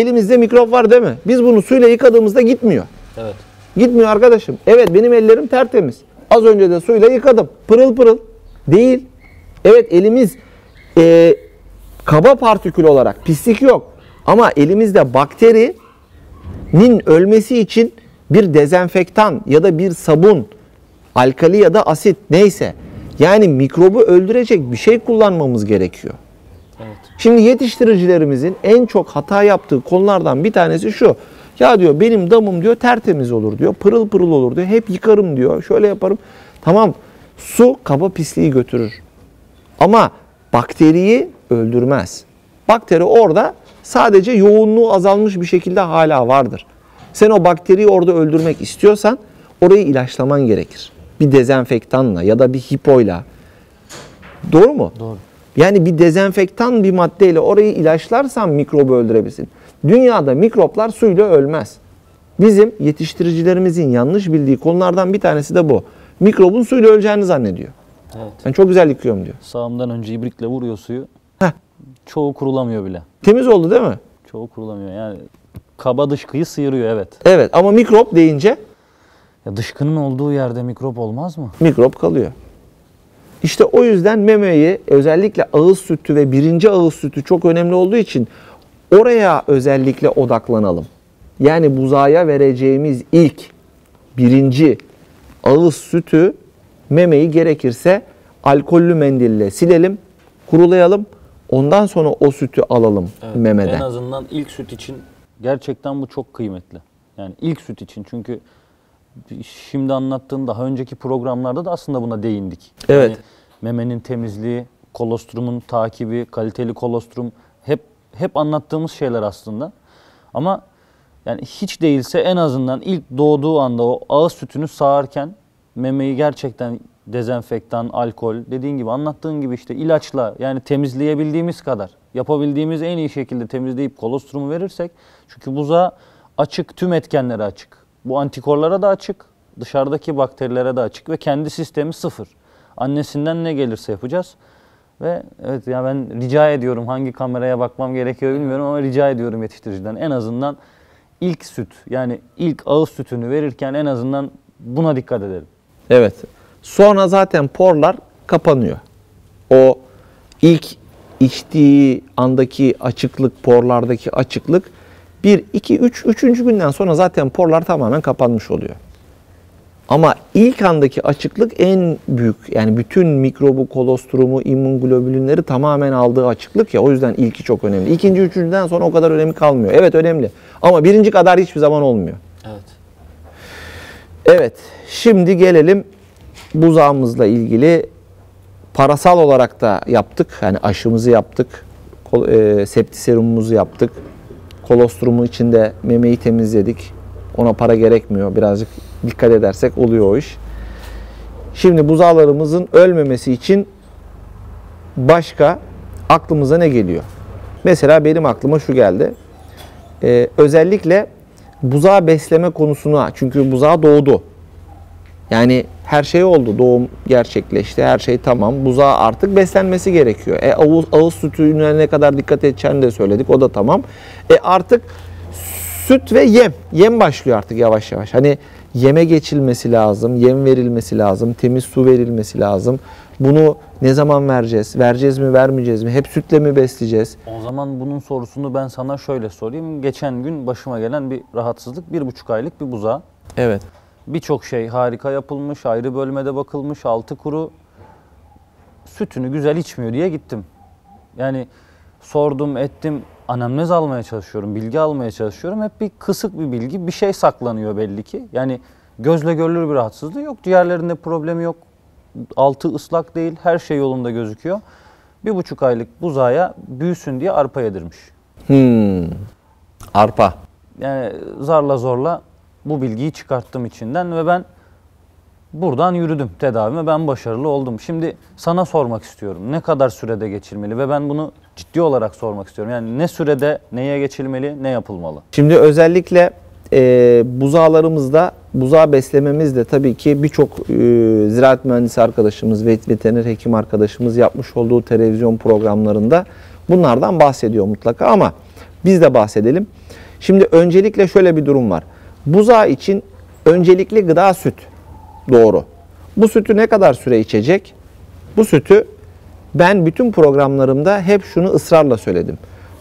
Elimizde mikrop var değil mi? Biz bunu suyla yıkadığımızda gitmiyor. Evet. Gitmiyor arkadaşım. Evet benim ellerim tertemiz. Az önce de suyla yıkadım. Pırıl pırıl. Değil. Evet elimiz e, kaba partikül olarak pislik yok. Ama elimizde bakterinin ölmesi için bir dezenfektan ya da bir sabun, alkali ya da asit neyse. Yani mikrobu öldürecek bir şey kullanmamız gerekiyor. Evet. Şimdi yetiştiricilerimizin en çok hata yaptığı konulardan bir tanesi şu. Ya diyor benim damım diyor tertemiz olur diyor. Pırıl pırıl olur diyor. Hep yıkarım diyor. Şöyle yaparım. Tamam su kaba pisliği götürür. Ama bakteriyi öldürmez. Bakteri orada sadece yoğunluğu azalmış bir şekilde hala vardır. Sen o bakteriyi orada öldürmek istiyorsan orayı ilaçlaman gerekir. Bir dezenfektanla ya da bir hipoyla. Doğru mu? Doğru. Yani bir dezenfektan bir maddeyle orayı ilaçlarsan mikrobu öldürebilirsin. Dünyada mikroplar suyla ölmez. Bizim yetiştiricilerimizin yanlış bildiği konulardan bir tanesi de bu. Mikrobun suyla öleceğini zannediyor. Evet. Ben çok güzel yıkıyorum diyor. Sağımdan önce ibrikle vuruyor suyu. Heh. Çoğu kurulamıyor bile. Temiz oldu değil mi? Çoğu kurulamıyor. Yani kaba dışkıyı sıyırıyor evet. Evet ama mikrop deyince Ya dışkının olduğu yerde mikrop olmaz mı? mikrop kalıyor. İşte o yüzden memeyi özellikle ağız sütü ve birinci ağız sütü çok önemli olduğu için oraya özellikle odaklanalım. Yani buzağa vereceğimiz ilk birinci ağız sütü memeyi gerekirse alkollü mendille silelim, kurulayalım. Ondan sonra o sütü alalım En memeden. azından ilk süt için gerçekten bu çok kıymetli. Yani ilk süt için çünkü şimdi anlattığın daha önceki programlarda da aslında buna değindik. Evet. Yani memenin temizliği, kolostrumun takibi, kaliteli kolostrum hep hep anlattığımız şeyler aslında. Ama yani hiç değilse en azından ilk doğduğu anda o ağız sütünü sağarken memeyi gerçekten dezenfektan, alkol, dediğin gibi anlattığın gibi işte ilaçla yani temizleyebildiğimiz kadar yapabildiğimiz en iyi şekilde temizleyip kolostrumu verirsek çünkü buza açık, tüm etkenlere açık. Bu antikorlara da açık, dışarıdaki bakterilere de açık ve kendi sistemi sıfır. Annesinden ne gelirse yapacağız. Ve evet ya ben rica ediyorum hangi kameraya bakmam gerekiyor bilmiyorum ama rica ediyorum yetiştiriciden en azından ilk süt yani ilk ağız sütünü verirken en azından buna dikkat edelim. Evet. Sonra zaten porlar kapanıyor. O ilk içtiği andaki açıklık, porlardaki açıklık 1, 2, 3, 3. günden sonra zaten porlar tamamen kapanmış oluyor. Ama ilk andaki açıklık en büyük. Yani bütün mikrobu, kolostrumu, immünoglobülinleri tamamen aldığı açıklık ya. O yüzden ilki çok önemli. İkinci, üçüncüden sonra o kadar önemi kalmıyor. Evet önemli. Ama birinci kadar hiçbir zaman olmuyor. Evet. Evet, şimdi gelelim buzağımızla ilgili parasal olarak da yaptık. Yani aşımızı yaptık, e, septi serumumuzu yaptık. Kolostrumu içinde memeyi temizledik. Ona para gerekmiyor. Birazcık dikkat edersek oluyor o iş. Şimdi buzağlarımızın ölmemesi için başka aklımıza ne geliyor? Mesela benim aklıma şu geldi. Ee, özellikle buzağı besleme konusuna çünkü buzağı doğdu. Yani her şey oldu. Doğum gerçekleşti. Her şey tamam. Buzağı artık beslenmesi gerekiyor. E, ağız, ağız sütüne ne kadar dikkat edeceğini de söyledik. O da tamam. E artık süt ve yem. Yem başlıyor artık yavaş yavaş. Hani yeme geçilmesi lazım. Yem verilmesi lazım. Temiz su verilmesi lazım. Bunu ne zaman vereceğiz? Vereceğiz mi, vermeyeceğiz mi? Hep sütle mi besleyeceğiz? O zaman bunun sorusunu ben sana şöyle sorayım. Geçen gün başıma gelen bir rahatsızlık bir buçuk aylık bir buzağı. Evet. Birçok şey harika yapılmış, ayrı bölmede bakılmış, altı kuru. Sütünü güzel içmiyor diye gittim. Yani sordum, ettim, anamnez almaya çalışıyorum, bilgi almaya çalışıyorum. Hep bir kısık bir bilgi, bir şey saklanıyor belli ki. Yani gözle görülür bir rahatsızlığı yok, diğerlerinde problemi yok. Altı ıslak değil, her şey yolunda gözüküyor. Bir buçuk aylık buzağa büyüsün diye arpa yedirmiş. Hmm. Arpa. Yani zarla zorla bu bilgiyi çıkarttım içinden ve ben buradan yürüdüm tedavime. Ben başarılı oldum. Şimdi sana sormak istiyorum. Ne kadar sürede geçilmeli ve ben bunu ciddi olarak sormak istiyorum. Yani ne sürede neye geçilmeli, ne yapılmalı? Şimdi özellikle e, buzağlarımızda buzağı beslememiz de tabii ki birçok e, ziraat mühendisi arkadaşımız ve veteriner hekim arkadaşımız yapmış olduğu televizyon programlarında bunlardan bahsediyor mutlaka ama biz de bahsedelim. Şimdi öncelikle şöyle bir durum var. Buzağı için öncelikli gıda süt. Doğru. Bu sütü ne kadar süre içecek? Bu sütü ben bütün programlarımda hep şunu ısrarla söyledim.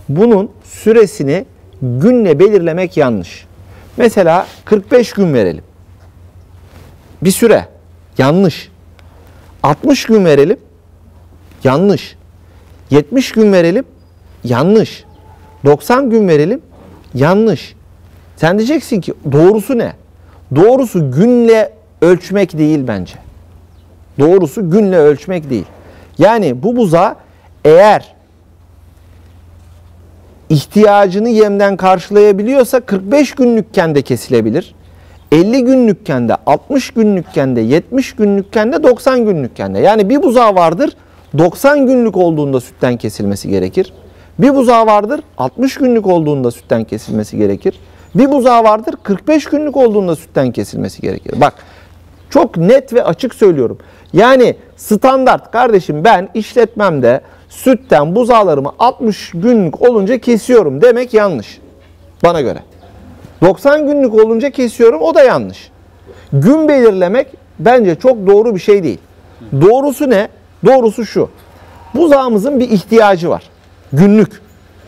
Bunun süresini günle belirlemek yanlış. Mesela 45 gün verelim. Bir süre. Yanlış. 60 gün verelim. Yanlış. 70 gün verelim. Yanlış. 90 gün verelim. Yanlış. Sen diyeceksin ki doğrusu ne? Doğrusu günle ölçmek değil bence. Doğrusu günle ölçmek değil. Yani bu buza eğer ihtiyacını yemden karşılayabiliyorsa 45 günlükken de kesilebilir. 50 günlükken de 60 günlükken de 70 günlükken de 90 günlükken de. Yani bir buzağı vardır 90 günlük olduğunda sütten kesilmesi gerekir. Bir buzağı vardır 60 günlük olduğunda sütten kesilmesi gerekir. Bir buzağı vardır 45 günlük olduğunda sütten kesilmesi gerekir. Bak çok net ve açık söylüyorum. Yani standart kardeşim ben işletmemde sütten buzağlarımı 60 günlük olunca kesiyorum demek yanlış. Bana göre. 90 günlük olunca kesiyorum o da yanlış. Gün belirlemek bence çok doğru bir şey değil. Doğrusu ne? Doğrusu şu. Buzağımızın bir ihtiyacı var. Günlük.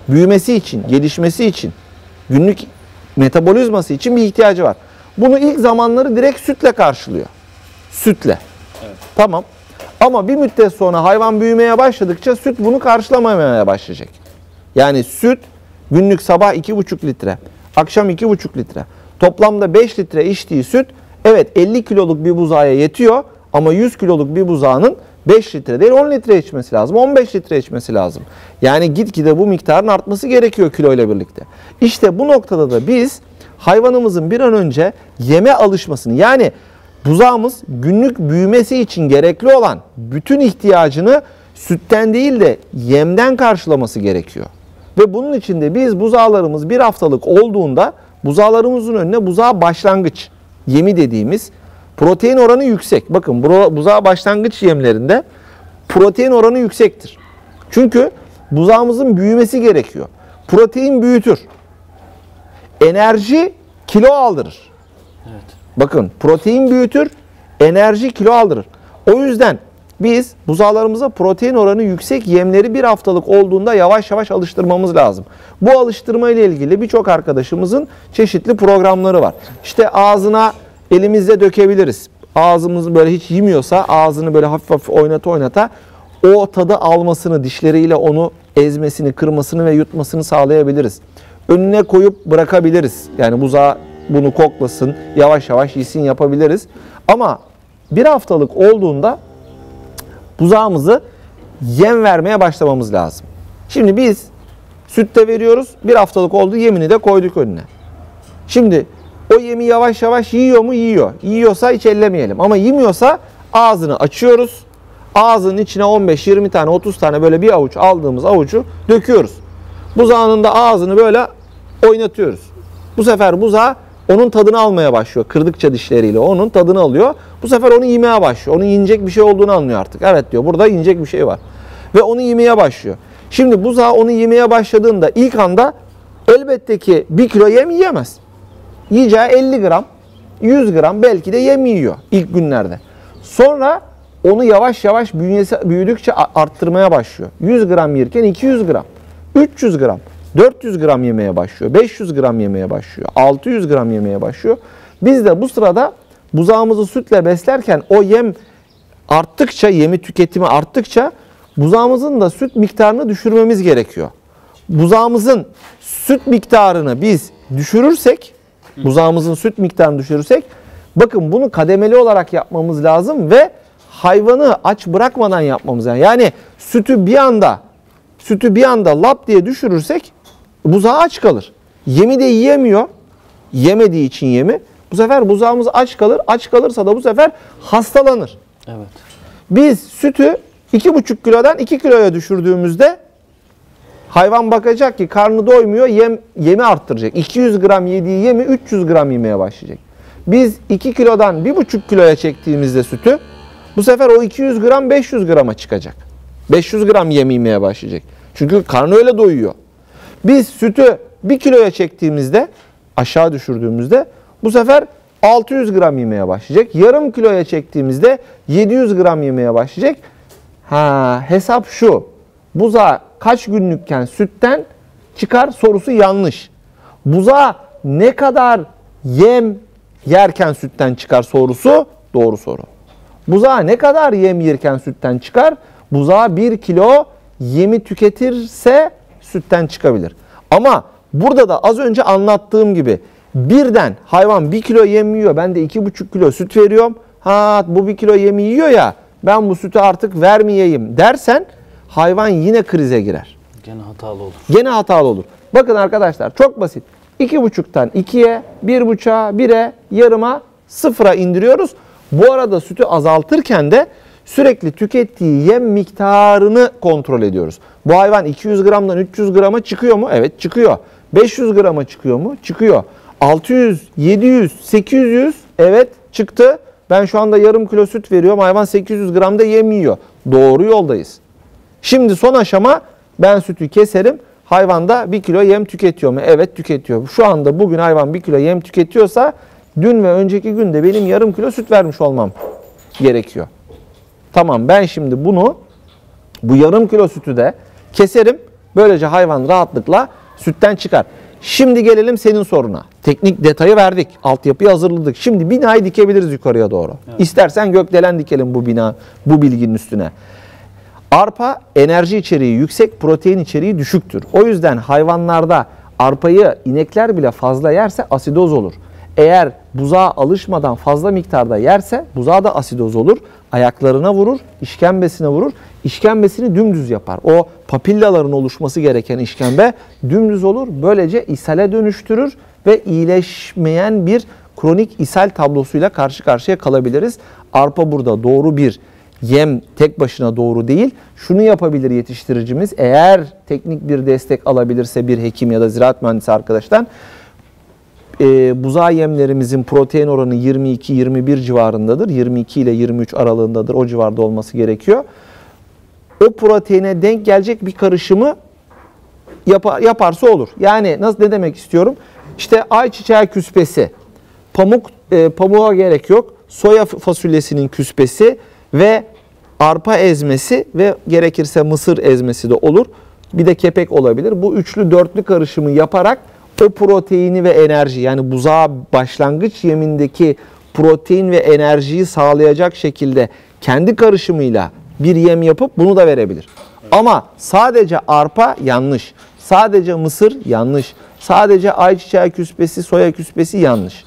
Büyümesi için, gelişmesi için, günlük metabolizması için bir ihtiyacı var. Bunu ilk zamanları direkt sütle karşılıyor. Sütle. Tamam. Ama bir müddet sonra hayvan büyümeye başladıkça süt bunu karşılamamaya başlayacak. Yani süt günlük sabah 2,5 litre, akşam 2,5 litre. Toplamda 5 litre içtiği süt evet 50 kiloluk bir buzağa yetiyor ama 100 kiloluk bir buzağının 5 litre değil 10 litre içmesi lazım. 15 litre içmesi lazım. Yani gitgide bu miktarın artması gerekiyor kilo ile birlikte. İşte bu noktada da biz hayvanımızın bir an önce yeme alışmasını yani buzağımız günlük büyümesi için gerekli olan bütün ihtiyacını sütten değil de yemden karşılaması gerekiyor. Ve bunun için de biz buzağlarımız bir haftalık olduğunda buzağlarımızın önüne buzağı başlangıç yemi dediğimiz protein oranı yüksek. Bakın buzağı başlangıç yemlerinde protein oranı yüksektir. Çünkü buzağımızın büyümesi gerekiyor. Protein büyütür. Enerji kilo aldırır. Evet. Bakın protein büyütür, enerji kilo aldırır. O yüzden biz buzağlarımıza protein oranı yüksek yemleri bir haftalık olduğunda yavaş yavaş alıştırmamız lazım. Bu alıştırma ile ilgili birçok arkadaşımızın çeşitli programları var. İşte ağzına elimizle dökebiliriz. Ağzımızı böyle hiç yemiyorsa ağzını böyle hafif hafif oynata oynata o tadı almasını, dişleriyle onu ezmesini, kırmasını ve yutmasını sağlayabiliriz. Önüne koyup bırakabiliriz. Yani buzağı bunu koklasın, yavaş yavaş yesin yapabiliriz. Ama bir haftalık olduğunda buzağımızı yem vermeye başlamamız lazım. Şimdi biz sütte veriyoruz. Bir haftalık oldu yemini de koyduk önüne. Şimdi o yemi yavaş yavaş yiyor mu? Yiyor. Yiyorsa hiç ellemeyelim. Ama yemiyorsa ağzını açıyoruz. Ağzının içine 15-20 tane 30 tane böyle bir avuç aldığımız avucu döküyoruz. Buzağının da ağzını böyle oynatıyoruz. Bu sefer buzağı onun tadını almaya başlıyor. Kırdıkça dişleriyle onun tadını alıyor. Bu sefer onu yemeye başlıyor. Onun yiyecek bir şey olduğunu anlıyor artık. Evet diyor burada yiyecek bir şey var. Ve onu yemeye başlıyor. Şimdi buzağı onu yemeye başladığında ilk anda elbette ki bir kilo yem yiyemez. Yiyeceği 50 gram, 100 gram belki de yem yiyor ilk günlerde. Sonra onu yavaş yavaş bünyesi büyüdükçe arttırmaya başlıyor. 100 gram yerken 200 gram, 300 gram, 400 gram yemeye başlıyor. 500 gram yemeye başlıyor. 600 gram yemeye başlıyor. Biz de bu sırada buzağımızı sütle beslerken o yem arttıkça, yemi tüketimi arttıkça buzağımızın da süt miktarını düşürmemiz gerekiyor. Buzağımızın süt miktarını biz düşürürsek, buzağımızın süt miktarını düşürürsek, bakın bunu kademeli olarak yapmamız lazım ve hayvanı aç bırakmadan yapmamız lazım. Yani sütü bir anda, sütü bir anda lap diye düşürürsek buzağı aç kalır. Yemi de yiyemiyor. Yemediği için yemi. Bu sefer buzağımız aç kalır. Aç kalırsa da bu sefer hastalanır. Evet. Biz sütü 2,5 kilodan 2 kiloya düşürdüğümüzde hayvan bakacak ki karnı doymuyor, yem, yemi arttıracak. 200 gram yediği yemi 300 gram yemeye başlayacak. Biz 2 kilodan 1,5 kiloya çektiğimizde sütü bu sefer o 200 gram 500 grama çıkacak. 500 gram yem yemeye başlayacak. Çünkü karnı öyle doyuyor. Biz sütü 1 kiloya çektiğimizde aşağı düşürdüğümüzde bu sefer 600 gram yemeye başlayacak. Yarım kiloya çektiğimizde 700 gram yemeye başlayacak. Ha, hesap şu. Buza kaç günlükken sütten çıkar sorusu yanlış. Buza ne kadar yem yerken sütten çıkar sorusu doğru soru. Buzağa ne kadar yem yerken sütten çıkar? Buzağa 1 kilo yemi tüketirse sütten çıkabilir. Ama burada da az önce anlattığım gibi birden hayvan 1 kilo yem yiyor ben de 2,5 kilo süt veriyorum. Ha bu 1 kilo yemi yiyor ya ben bu sütü artık vermeyeyim dersen hayvan yine krize girer. Gene hatalı olur. Gene hatalı olur. Bakın arkadaşlar çok basit. 2,5'tan 2'ye, 1,5'a, 1'e, yarıma, sıfıra indiriyoruz. Bu arada sütü azaltırken de sürekli tükettiği yem miktarını kontrol ediyoruz. Bu hayvan 200 gramdan 300 grama çıkıyor mu? Evet çıkıyor. 500 grama çıkıyor mu? Çıkıyor. 600, 700, 800 evet çıktı. Ben şu anda yarım kilo süt veriyorum. Hayvan 800 gram da yem yiyor. Doğru yoldayız. Şimdi son aşama ben sütü keserim. Hayvan da 1 kilo yem tüketiyor mu? Evet tüketiyor. Şu anda bugün hayvan 1 kilo yem tüketiyorsa dün ve önceki günde benim yarım kilo süt vermiş olmam gerekiyor. Tamam ben şimdi bunu bu yarım kilo sütü de keserim. Böylece hayvan rahatlıkla sütten çıkar. Şimdi gelelim senin soruna. Teknik detayı verdik. Altyapıyı hazırladık. Şimdi binayı dikebiliriz yukarıya doğru. İstersen gökdelen dikelim bu bina, bu bilginin üstüne. Arpa enerji içeriği yüksek, protein içeriği düşüktür. O yüzden hayvanlarda arpayı inekler bile fazla yerse asidoz olur. Eğer buzağa alışmadan fazla miktarda yerse buzağa da asidoz olur. Ayaklarına vurur, işkembesine vurur. İşkembesini dümdüz yapar. O papillaların oluşması gereken işkembe dümdüz olur. Böylece ishale dönüştürür ve iyileşmeyen bir kronik ishal tablosuyla karşı karşıya kalabiliriz. Arpa burada doğru bir yem tek başına doğru değil. Şunu yapabilir yetiştiricimiz eğer teknik bir destek alabilirse bir hekim ya da ziraat mühendisi arkadaştan e, buzağı yemlerimizin protein oranı 22-21 civarındadır. 22 ile 23 aralığındadır. O civarda olması gerekiyor. O proteine denk gelecek bir karışımı yapar, yaparsa olur. Yani nasıl ne demek istiyorum? İşte ayçiçeği küspesi, pamuk e, pamuğa gerek yok. Soya fasulyesinin küspesi ve arpa ezmesi ve gerekirse mısır ezmesi de olur. Bir de kepek olabilir. Bu üçlü dörtlü karışımı yaparak o proteini ve enerji yani buzağa başlangıç yemindeki protein ve enerjiyi sağlayacak şekilde kendi karışımıyla bir yem yapıp bunu da verebilir. Ama sadece arpa yanlış. Sadece mısır yanlış. Sadece ayçiçeği küspesi, soya küspesi yanlış.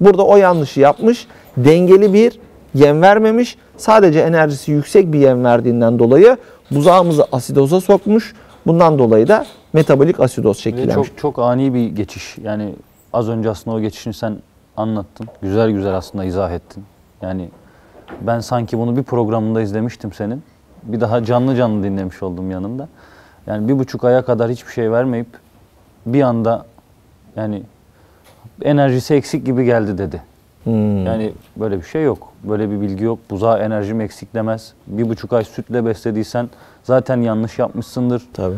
Burada o yanlışı yapmış. Dengeli bir yem vermemiş. Sadece enerjisi yüksek bir yem verdiğinden dolayı buzağımızı asidoza sokmuş. Bundan dolayı da metabolik asidoz şekillenmiş. çok çok ani bir geçiş. Yani az önce aslında o geçişini sen anlattın. Güzel güzel aslında izah ettin. Yani ben sanki bunu bir programında izlemiştim senin. Bir daha canlı canlı dinlemiş oldum yanında. Yani bir buçuk aya kadar hiçbir şey vermeyip bir anda yani enerjisi eksik gibi geldi dedi. Hmm. Yani böyle bir şey yok. Böyle bir bilgi yok. Buzağı enerjim eksik demez. Bir buçuk ay sütle beslediysen zaten yanlış yapmışsındır Tabii.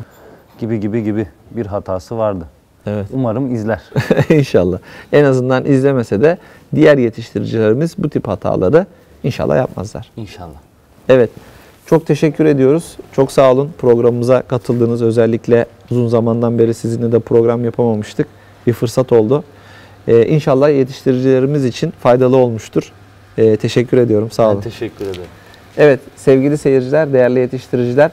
gibi gibi gibi bir hatası vardı. Evet. Umarım izler. inşallah. En azından izlemese de diğer yetiştiricilerimiz bu tip hataları inşallah yapmazlar. İnşallah. Evet. Çok teşekkür ediyoruz. Çok sağ olun programımıza katıldığınız özellikle uzun zamandan beri sizinle de program yapamamıştık. Bir fırsat oldu. Ee, inşallah yetiştiricilerimiz için faydalı olmuştur. Ee, teşekkür ediyorum. Sağ olun. Ben teşekkür ederim. Evet sevgili seyirciler, değerli yetiştiriciler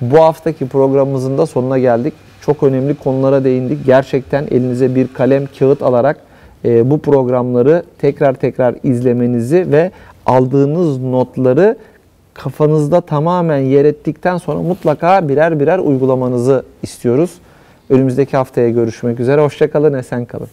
bu haftaki programımızın da sonuna geldik. Çok önemli konulara değindik. Gerçekten elinize bir kalem, kağıt alarak e, bu programları tekrar tekrar izlemenizi ve aldığınız notları kafanızda tamamen yer ettikten sonra mutlaka birer birer uygulamanızı istiyoruz. Önümüzdeki haftaya görüşmek üzere. Hoşçakalın, esen kalın.